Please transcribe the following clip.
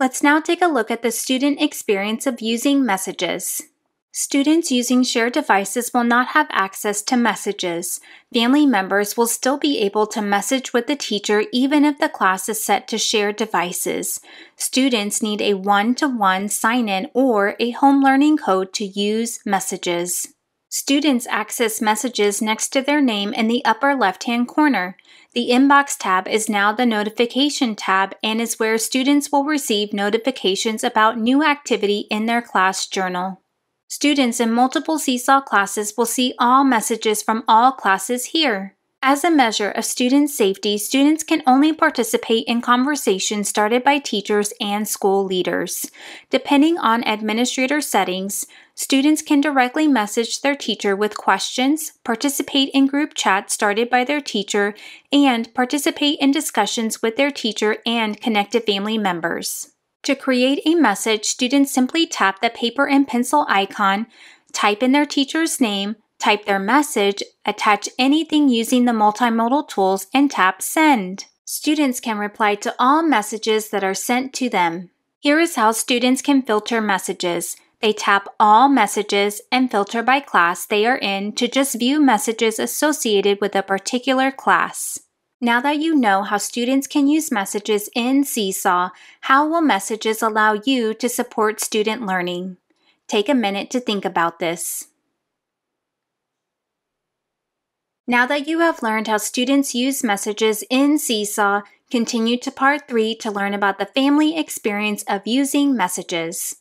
Let's now take a look at the student experience of using messages. Students using shared devices will not have access to messages. Family members will still be able to message with the teacher even if the class is set to shared devices. Students need a one to one sign in or a home learning code to use messages. Students access messages next to their name in the upper left hand corner. The Inbox tab is now the Notification tab and is where students will receive notifications about new activity in their class journal. Students in multiple Seesaw classes will see all messages from all classes here. As a measure of student safety, students can only participate in conversations started by teachers and school leaders. Depending on administrator settings, students can directly message their teacher with questions, participate in group chats started by their teacher, and participate in discussions with their teacher and connected family members. To create a message, students simply tap the paper and pencil icon, type in their teacher's name, type their message, attach anything using the multimodal tools, and tap Send. Students can reply to all messages that are sent to them. Here is how students can filter messages. They tap All Messages and filter by class they are in to just view messages associated with a particular class. Now that you know how students can use messages in Seesaw, how will messages allow you to support student learning? Take a minute to think about this. Now that you have learned how students use messages in Seesaw, continue to part 3 to learn about the family experience of using messages.